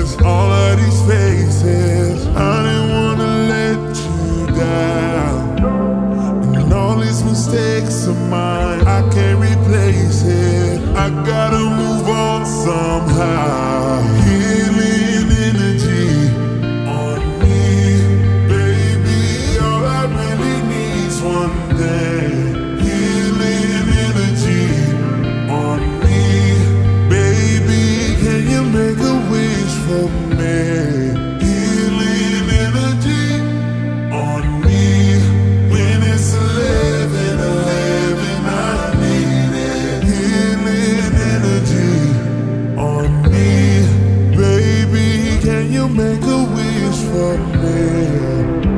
faces, all of these faces. I didn't wanna let you down. And all these mistakes of mine, I can't replace it. I gotta move on somehow. Me?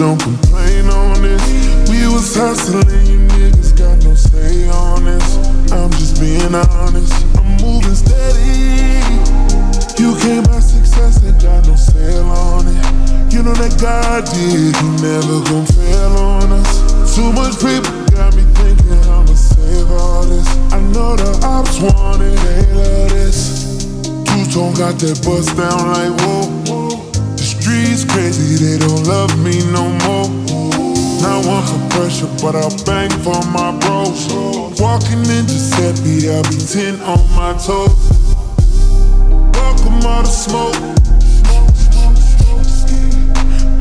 Don't complain on this. We was hustling, you niggas got no say on this. I'm just being honest. I'm moving steady. You can't buy success and got no sale on it. You know that God did, He never gon' fail on us. Too much paper got me thinking I'ma save all this. I know the ops want it, they love this. Two tone got that bust down like whoa. Crazy, they don't love me no more. Not one for pressure, but I'll bang for my bros. Walking in Giuseppe, I'll be 10 on my toes. Welcome all the smoke.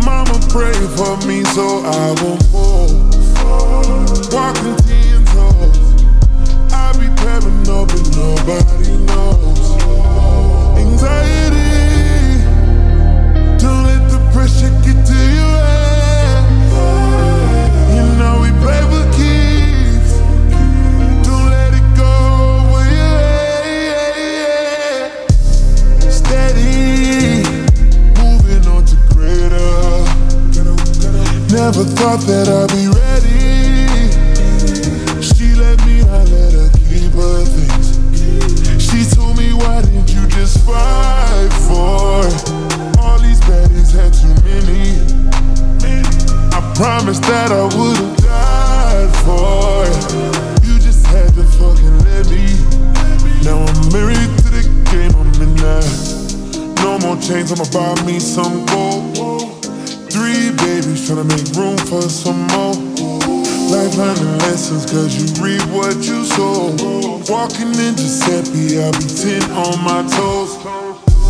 Mama pray for me so I won't fall. Never thought that I'd be ready. She let me, I let her keep her things. She told me, why didn't you just fight for it? All these baddies had too many. I promised that I would've died for it. You just had to fucking let me. Now I'm married to the game, I'm in that. No more chains, I'ma buy me some gold. Three babies tryna make room for some more. Life learning lessons, cause you reap what you sow. Walking in Giuseppe, I'll be 10 on my toes.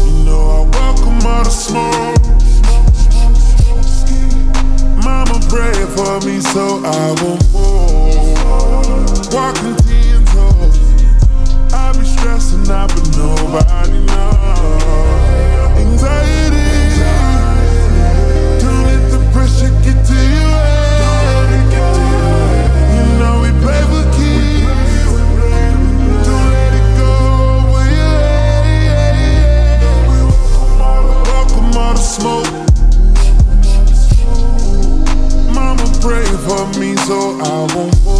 You know I welcome all the smoke. Mama pray for me so I won't fall. So I won't